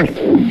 you.